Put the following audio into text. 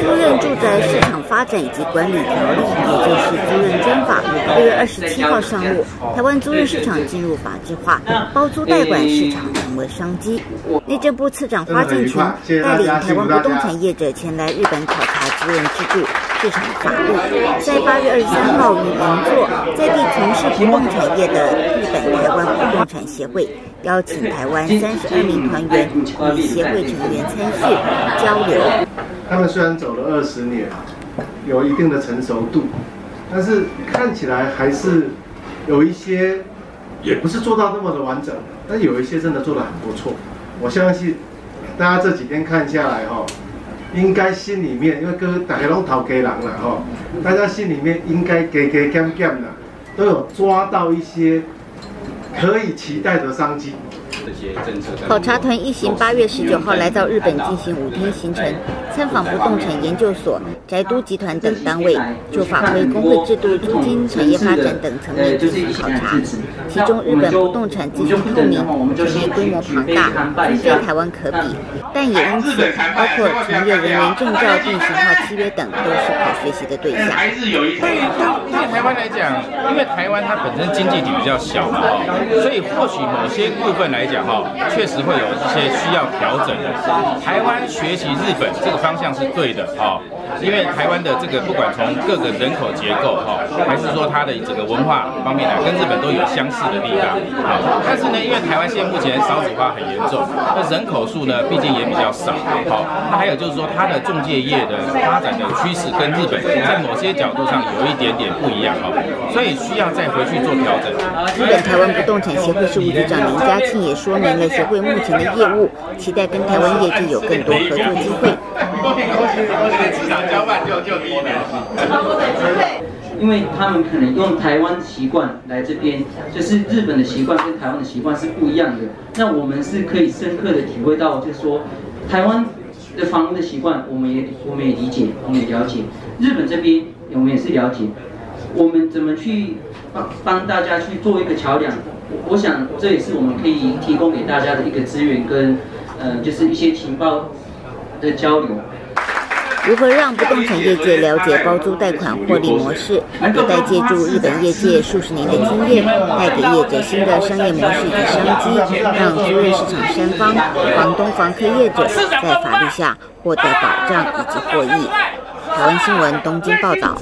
租赁住宅市场发展以及管理条例，也就是租赁专法，六月二十七号上路，台湾租赁市场进入法制化，包租代管市场。成为商机。内政部次长花敬群带领台湾不动产业者前来日本考察租赁制度、市场法律，在八月二十三号与银座在地从事不动产业的日本台湾不动产协会。邀请台湾三十二名团员与协会成员参叙交流。他们虽然走了二十年，有一定的成熟度，但是看起来还是有一些，也不是做到那么的完整。但有一些真的做得很不错。我相信大家这几天看下来哈，应该心里面，因为哥大家拢讨给狼了哈，大家心里面应该给给减减了，都有抓到一些。可以期待的商机。考察团一行八月十九号来到日本进行五天行程，参访不动产研究所、宅都集团等单位，就法规、工会制度、租金、产业发展等层面进行考察。其中，日本不动产资讯透明，产业规模庞大，非台湾可比。但也因此，包括从业人员证照、定型化契约等，都是可学习的对象。对台湾来讲，因为台湾它本身经济体比较小嘛，所以或许某些部分来讲。哈，确实会有一些需要调整的。台湾学习日本这个方向是对的，哈，因为台湾的这个不管从各个人口结构，哈，还是说它的整个文化方面来，跟日本都有相似的地方，好。但是呢，因为台湾现在目前少子化很严重，那人口数呢，毕竟也比较少，好。那还有就是说，它的中介业的发展的趋势跟日本在某些角度上有一点点不一样，哈，所以需要再回去做调整。日本台湾不动产协会事务局长林嘉庆也说明了协会目前的业务，期待跟台湾业界有更多合作机会。因为他们可能用台湾习惯来这边，就是日本的习惯跟台湾的习惯是不一样的。那我们是可以深刻的体会到，就是说台湾的房屋的习惯，我们也我们也理解，我们也了解。日本这边我们也是了解，我们怎么去帮帮大家去做一个桥梁？我想这也是我们可以提供给大家的一个资源跟，呃，就是一些情报的交流。如何让不动产业界了解包租贷款获利模式？也待借助日本业界数十年的经验，带给业者新的商业模式与商机，让租赁市场三方、房东、房客业者在法律下获得保障以及获益。台湾新闻东京报道。